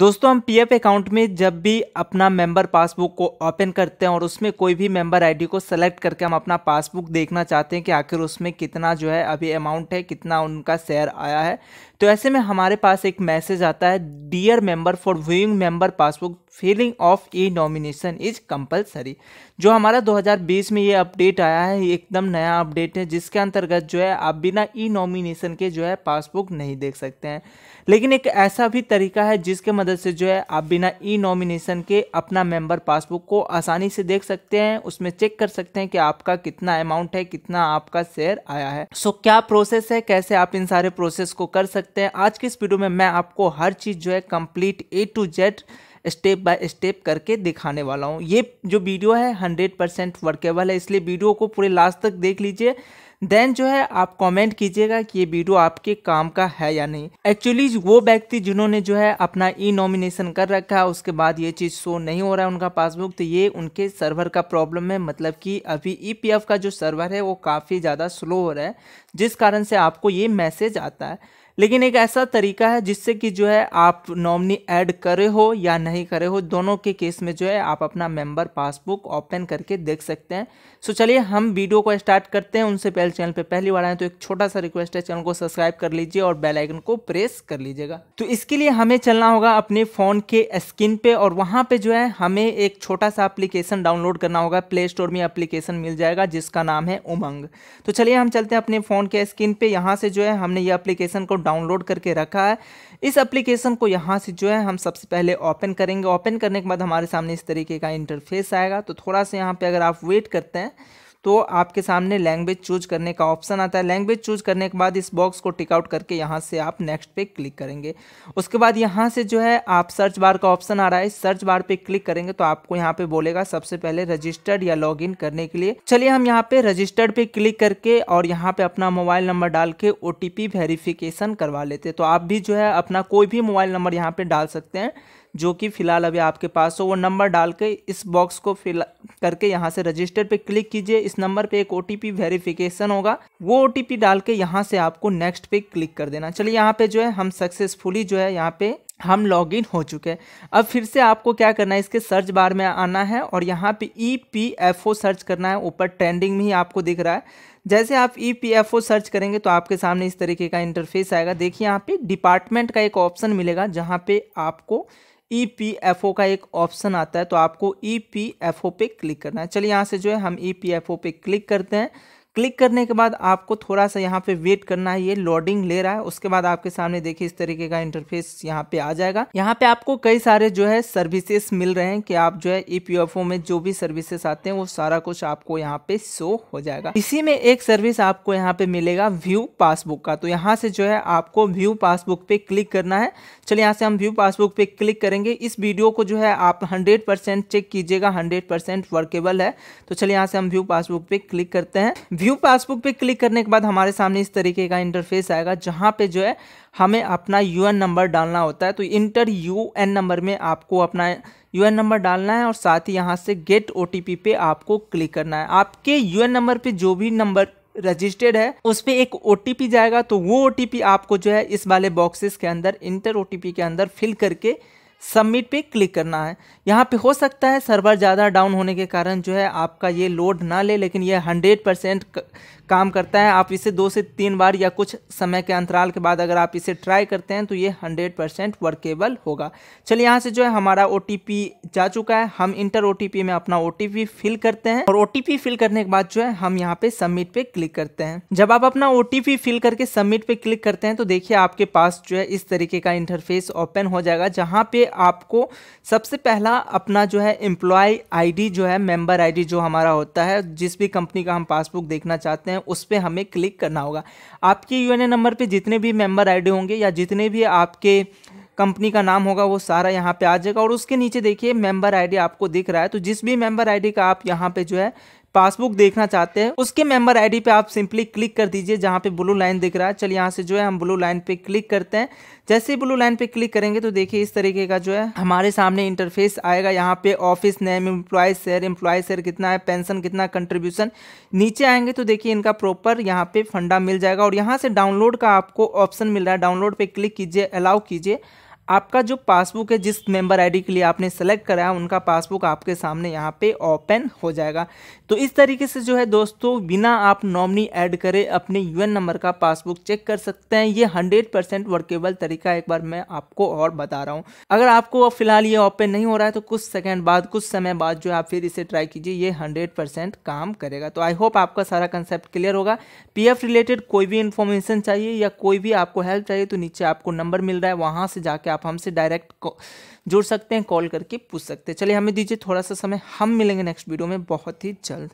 दोस्तों, हम PF account में जब भी अपना मेंबर पासबुक को ओपन करते हैं और उसमें कोई भी मेंबर आईडी को सेलेक्ट करके हम अपना पासबुक देखना चाहते हैं कि आखिर उसमें कितना जो है अभी अमाउंट है, कितना उनका शेयर आया है तो ऐसे में हमारे पास एक मैसेज आता है dear member for viewing member passbook filling of e nomination is compulsory जो हमारा 2020 में ये अपडेट आया है एकदम नया अपडेट है, जिसके अंतर्गत जो है आप बिना ई नॉमिनेशन के जो है पासबुक नहीं देख सकते हैं। लेकिन एक ऐसा भी तरीका है जिसके मदद से जो है आप बिना ई नॉमिनेशन के अपना मेंबर पासबुक को आसानी से देख सकते हैं, उसमें चेक कर सकते हैं कि आपका कितना अमाउंट है, कितना आपका शेयर आया है। सो क्या प्रोसेस है? कैसे आप इन सारे प्रोसेस को कर सकते हैं? आज के इस वीडियो में मैं आपको हर चीज़ जो है complete A to Z step by step करके दिखाने वाला हूँ। ये जो वीडियो है, हंड्रेड परसेंट वर्केबल है। इसलिए वीडियो को पूरे लास्ट तक देख लीजिए। देन जो है, आप कमेंट कीजिएगा कि ये वीडियो आपके काम का है या नहीं। एक्चुअली वो व्यक्ति जिन्होंने जो है अपना ई नॉमिनेशन कर रखा है, उसके बाद ये चीज़ शो नहीं हो रहा है उनका पासबुक तो ये उनके सर्वर का प्रॉब्लम है। मतलब कि अभी ई e का जो सर्वर है, वो काफ़ी ज़्यादा स्लो हो रहा है, जिस कारण से आपको ये मैसेज आता है। लेकिन एक ऐसा तरीका है जिससे कि जो है आप नॉमनी ऐड करे हो या नहीं करे हो, दोनों के केस में जो है आप अपना मेंबर पासबुक ओपन करके देख सकते हैं। सो चलिए हम वीडियो को स्टार्ट करते हैं। उनसे पहले चैनल पे पहली बार आए तो एक छोटा सा रिक्वेस्ट है। चैनल को सब्सक्राइब कर लीजिए और बेल आइकन को प्रेस कर लीजिएगा। तो इसके लिए हमें चलना होगा अपने फ़ोन के स्क्रीन पे और वहाँ पे जो है हमें एक छोटा सा एप्लीकेशन डाउनलोड करना होगा। प्ले स्टोर में एप्लीकेशन मिल जाएगा, जिसका नाम है उमंग। तो चलिए हम चलते हैं अपने फ़ोन के स्क्रीन पे। यहाँ से जो है हमने ये एप्लीकेशन को डाउनलोड करके रखा है। इस एप्लीकेशन को यहाँ से जो है हम सबसे पहले ओपन करेंगे। ओपन करने के बाद हमारे सामने इस तरीके का इंटरफेस आएगा। तो थोड़ा सा यहाँ पर अगर आप वेट करते हैं तो आपके सामने लैंग्वेज चूज़ करने का ऑप्शन आता है। लैंग्वेज चूज़ करने के बाद इस बॉक्स को टिक आउट करके यहाँ से आप नेक्स्ट पे क्लिक करेंगे। उसके बाद यहाँ से जो है आप सर्च बार का ऑप्शन आ रहा है। सर्च बार पे क्लिक करेंगे तो आपको यहाँ पे बोलेगा सबसे पहले रजिस्टर्ड या लॉग करने के लिए। चलिए हम यहाँ पे रजिस्टर्ड पे क्लिक करके और यहाँ पे अपना मोबाइल नंबर डाल के ओटीपी वेरिफिकेशन करवा लेते तो आप भी जो है अपना कोई भी मोबाइल नंबर यहाँ पे डाल सकते हैं। जो कि फ़िलहाल अभी आपके पास हो, वो नंबर डाल के इस बॉक्स को फिल, करके यहाँ से रजिस्टर पे क्लिक कीजिए। इस नंबर पे एक ओटीपी वेरिफिकेशन होगा। वो ओटीपी डाल के यहाँ से आपको नेक्स्ट पे क्लिक कर देना। चलिए यहाँ पे जो है, हम सक्सेसफुली जो है यहाँ पे हम लॉगिन हो चुके हैं। अब फिर से आपको क्या करना है, इसके सर्च बार में आना है और यहाँ पे E P F O search करना है। ऊपर ट्रेंडिंग में ही आपको दिख रहा है। जैसे आप E P F O search करेंगे तो आपके सामने इस तरीके का इंटरफेस आएगा। देखिए यहाँ पे डिपार्टमेंट का एक ऑप्शन मिलेगा जहाँ पे आपको ई पी एफ़ ओ का एक ऑप्शन आता है तो आपको ई पी एफ़ ओ पे क्लिक करना है। चलिए यहाँ से जो है, हम ई पी एफ़ ओ पे क्लिक करते हैं। क्लिक करने के बाद आपको थोड़ा सा यहाँ पे वेट करना है, ये लोडिंग ले रहा है। उसके बाद आपके सामने देखिए इस तरीके का इंटरफेस यहाँ पे आ जाएगा। यहाँ पे आपको कई सारे जो है सर्विसेज़ मिल रहे हैं कि आप जो है ईपीएफओ में जो भी सर्विसेज़ आते हैं, वो सारा कुछ आपको यहाँ पे शो हो जाएगा। इसी में एक सर्विस आपको यहाँ पे मिलेगा व्यू पासबुक का। तो यहाँ से जो है आपको व्यू पासबुक पे क्लिक करना है। चलिए यहाँ से हम व्यू पासबुक पे क्लिक करेंगे। इस वीडियो को जो है आप हंड्रेड चेक कीजिएगा। हंड्रेड वर्केबल है। तो चलिए यहाँ से हम व्यू पासबुक पे क्लिक करते हैं। व्यू पासबुक पे क्लिक करने के बाद हमारे सामने इस तरीके का इंटरफेस आएगा, जहाँ पे जो है हमें अपना यूएन नंबर डालना होता है। तो इंटर यूएन नंबर में आपको अपना यूएन नंबर डालना है और साथ ही यहाँ से गेट ओटीपी पे आपको क्लिक करना है। आपके यूएन नंबर पे जो भी नंबर रजिस्टर्ड है, उस पर एक ओटीपी जाएगा तो वो ओटीपी आपको जो है इस वाले बॉक्सेस के अंदर इंटर ओ के अंदर फिल करके सबमिट पे क्लिक करना है। यहाँ पे हो सकता है सर्वर ज़्यादा डाउन होने के कारण जो है आपका ये लोड ना ले, लेकिन ये हंड्रेड परसेंट काम करता है। आप इसे दो से तीन बार या कुछ समय के अंतराल के बाद अगर आप इसे ट्राई करते हैं तो ये हंड्रेड परसेंट वर्केबल होगा। चलिए यहाँ से जो है हमारा ओटीपी जा चुका है। हम इंटर ओटीपी में अपना ओटीपी फिल करते हैं और ओटीपी फिल करने के बाद जो है हम यहाँ पे सबमिट पे क्लिक करते हैं। जब आप अपना ओटीपी फिल करके सबमिट पे क्लिक करते हैं तो देखिए आपके पास जो है इस तरीके का इंटरफेस ओपन हो जाएगा, जहाँ पे आपको सबसे पहला अपना जो है एम्प्लॉय आईडी जो है मेंबर आईडी जो हमारा होता है, जिस भी कंपनी का हम पासबुक देखना चाहते हैं, उस पर हमें क्लिक करना होगा। आपके यूएनए नंबर पर जितने भी मेंबर आईडी होंगे या जितने भी आपके कंपनी का नाम होगा, वो सारा यहाँ पे आ जाएगा। और उसके नीचे देखिए मेंबर आईडी आपको दिख रहा है। तो जिस भी मेंबर आईडी का आप यहाँ पे जो है पासबुक देखना चाहते हैं, उसके मेंबर आईडी पे आप सिंपली क्लिक कर दीजिए, जहाँ पे ब्लू लाइन दिख रहा है। चलिए यहाँ से जो है हम ब्लू लाइन पे क्लिक करते हैं। जैसे ही ब्लू लाइन पे क्लिक करेंगे तो देखिए इस तरीके का जो है हमारे सामने इंटरफेस आएगा। यहाँ पे office, name, employ share employ share कितना है, पेंशन कितना, कंट्रीब्यूशन। नीचे आएँगे तो देखिए इनका प्रॉपर यहाँ पे फंडा मिल जाएगा। और यहाँ से डाउनलोड का आपको ऑप्शन मिल रहा है। डाउनलोड पे क्लिक कीजिए, अलाउ कीजिए। आपका जो पासबुक है, जिस मेंबर आईडी के लिए आपने सेलेक्ट कराया उनका पासबुक आपके सामने यहाँ पे ओपन हो जाएगा। तो इस तरीके से जो है दोस्तों, बिना आप नॉमनी ऐड करे अपने यूएन नंबर का पासबुक चेक कर सकते हैं। ये हंड्रेड परसेंट वर्केबल तरीका एक बार मैं आपको और बता रहा हूँ। अगर आपको फ़िलहाल ये ओपन नहीं हो रहा है तो कुछ सेकेंड बाद, कुछ समय बाद जो है आप फिर इसे ट्राई कीजिए, ये हंड्रेड काम करेगा। तो आई होप आपका सारा कंसेप्ट क्लियर होगा। पीएफ रिलेटेड कोई भी इन्फॉर्मेशन चाहिए या कोई भी आपको हेल्प चाहिए तो नीचे आपको नंबर मिल रहा है, वहाँ से जाके आप हमसे डायरेक्ट जुड़ सकते हैं कॉल करके पूछ सकते हैं। चलिए हमें दीजिए थोड़ा सा समय, हम मिलेंगे नेक्स्ट वीडियो में बहुत ही जल्द।